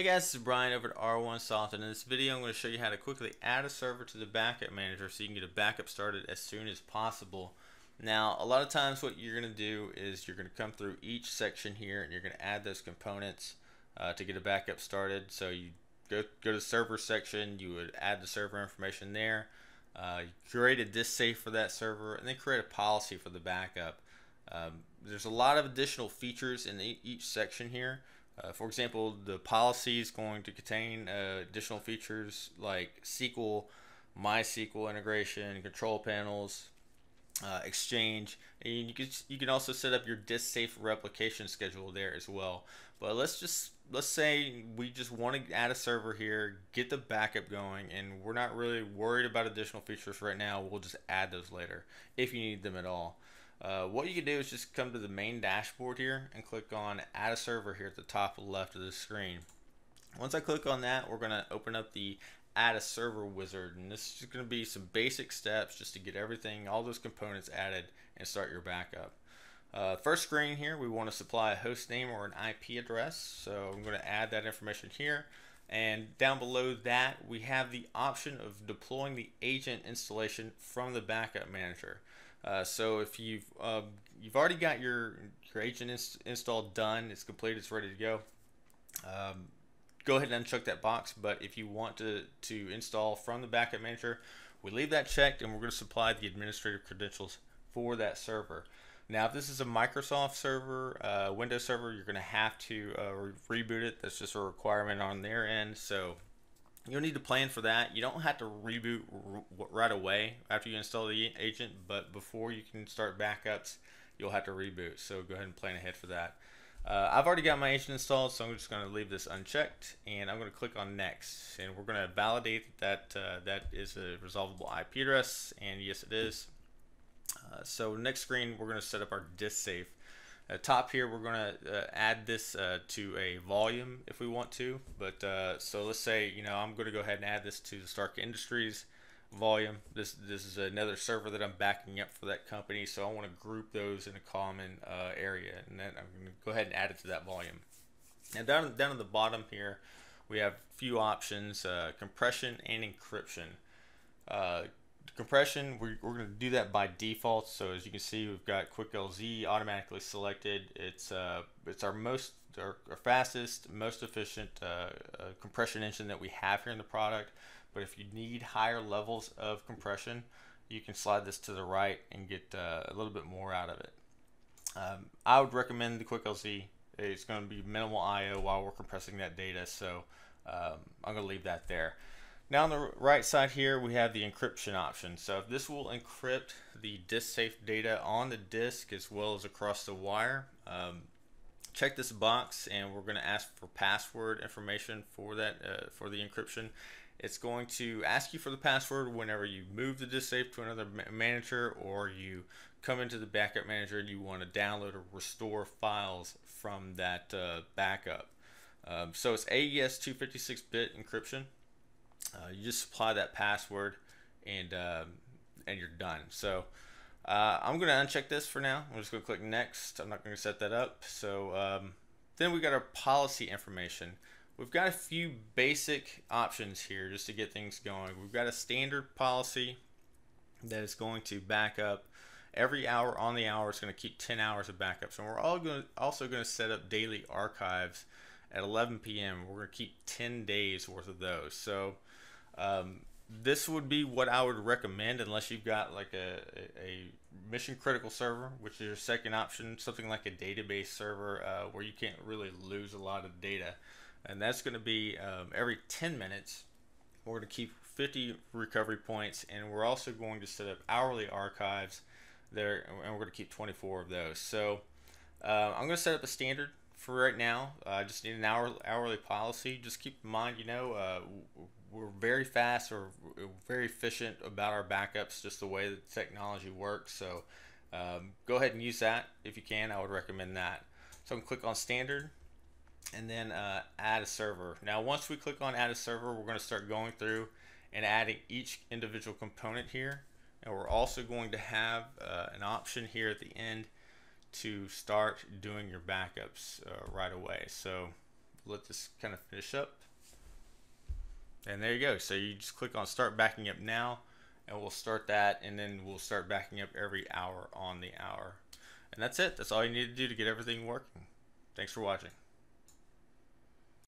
Hey guys, this is Brian over at R1Soft, and in this video I'm going to show you how to quickly add a server to the backup manager so you can get a backup started as soon as possible. Now, a lot of times what you're going to do is you're going to come through each section here and you're going to add those components uh, to get a backup started. So you go, go to the server section, you would add the server information there, uh, create a disk safe for that server, and then create a policy for the backup. Um, there's a lot of additional features in each section here. Uh, for example, the policy is going to contain uh, additional features like SQL, MySQL integration, control panels, uh, Exchange, and you can you can also set up your disk safe replication schedule there as well. But let's just let's say we just want to add a server here, get the backup going, and we're not really worried about additional features right now. We'll just add those later if you need them at all. Uh, what you can do is just come to the main dashboard here and click on add a server here at the top left of the screen. Once I click on that, we're going to open up the add a server wizard and this is going to be some basic steps just to get everything, all those components added and start your backup. Uh, first screen here, we want to supply a host name or an IP address. So I'm going to add that information here. And down below that, we have the option of deploying the agent installation from the backup manager. Uh, so if you've um, you've already got your your agent ins install done, it's complete, it's ready to go. Um, go ahead and uncheck that box. But if you want to to install from the backup manager, we leave that checked, and we're going to supply the administrative credentials for that server. Now, if this is a Microsoft server, uh, Windows server, you're going to have to uh, re reboot it. That's just a requirement on their end. So You'll need to plan for that. You don't have to reboot right away after you install the agent, but before you can start backups, you'll have to reboot. So go ahead and plan ahead for that. Uh, I've already got my agent installed, so I'm just going to leave this unchecked, and I'm going to click on next, and we're going to validate that uh, that is a resolvable IP address, and yes, it is. Uh, so next screen, we're going to set up our disk safe. Uh, top here, we're going to uh, add this uh, to a volume if we want to. But uh, so let's say, you know, I'm going to go ahead and add this to the Stark Industries volume. This this is another server that I'm backing up for that company. So I want to group those in a common uh, area, and then I'm going to go ahead and add it to that volume. Now down down at the bottom here, we have a few options: uh, compression and encryption compression, we're, we're going to do that by default. So as you can see, we've got QuickLZ automatically selected. It's uh, it's our most our, our fastest, most efficient uh, uh, compression engine that we have here in the product. But if you need higher levels of compression, you can slide this to the right and get uh, a little bit more out of it. Um, I would recommend the QuickLZ. It's going to be minimal I/O while we're compressing that data, so um, I'm going to leave that there. Now on the right side here, we have the encryption option. So this will encrypt the disk safe data on the disk as well as across the wire. Um, check this box and we're going to ask for password information for that uh, for the encryption. It's going to ask you for the password whenever you move the disk safe to another ma manager or you come into the backup manager and you want to download or restore files from that uh, backup. Um, so it's AES 256-bit encryption. Uh, you just supply that password and um, and you're done. So uh, I'm going to uncheck this for now. I'm just to click next. I'm not going to set that up. So um, then we got our policy information. We've got a few basic options here just to get things going. We've got a standard policy that is going to back up every hour on the hour. It's going to keep 10 hours of backups. And we're all going to, also going to set up daily archives at 11 p.m. We're going to keep 10 days worth of those. So um, this would be what I would recommend unless you've got like a, a mission critical server, which is your second option, something like a database server uh, where you can't really lose a lot of data. And that's going to be um, every 10 minutes, we're going to keep 50 recovery points, and we're also going to set up hourly archives there, and we're going to keep 24 of those. So uh, I'm going to set up a standard for right now. I uh, just need an hour, hourly policy. Just keep in mind, you know, uh, we're very fast or very efficient about our backups, just the way the technology works. So um, go ahead and use that if you can. I would recommend that. So I'm click on standard and then uh, add a server. Now once we click on add a server, we're going to start going through and adding each individual component here. And we're also going to have uh, an option here at the end to start doing your backups uh, right away. So let this kind of finish up. And there you go. So you just click on start backing up now and we'll start that and then we'll start backing up every hour on the hour. And that's it. That's all you need to do to get everything working. Thanks for watching.